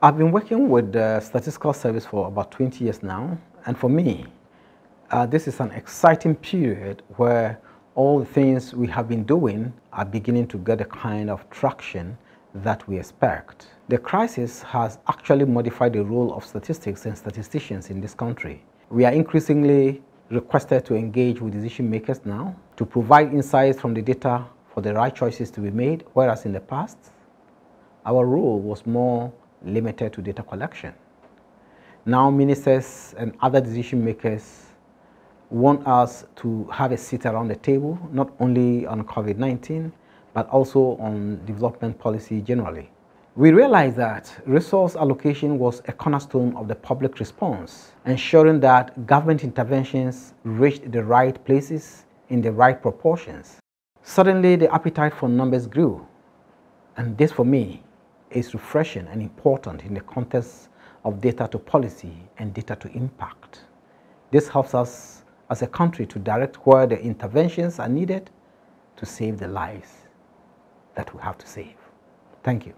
I've been working with the Statistical Service for about 20 years now, and for me, uh, this is an exciting period where all the things we have been doing are beginning to get the kind of traction that we expect. The crisis has actually modified the role of statistics and statisticians in this country. We are increasingly requested to engage with decision makers now to provide insights from the data for the right choices to be made, whereas in the past, our role was more limited to data collection. Now ministers and other decision makers want us to have a seat around the table, not only on COVID-19, but also on development policy generally. We realized that resource allocation was a cornerstone of the public response, ensuring that government interventions reached the right places in the right proportions. Suddenly, the appetite for numbers grew, and this for me is refreshing and important in the context of data to policy and data to impact. This helps us as a country to direct where the interventions are needed to save the lives that we have to save. Thank you.